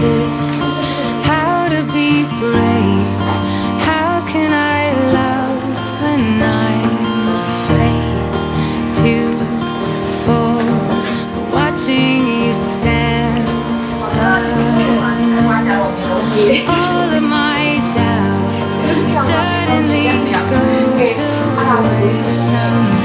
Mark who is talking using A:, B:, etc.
A: How to be brave. How can I love when I'm afraid to fall? But watching you stand alone All of my doubt suddenly goes away somehow.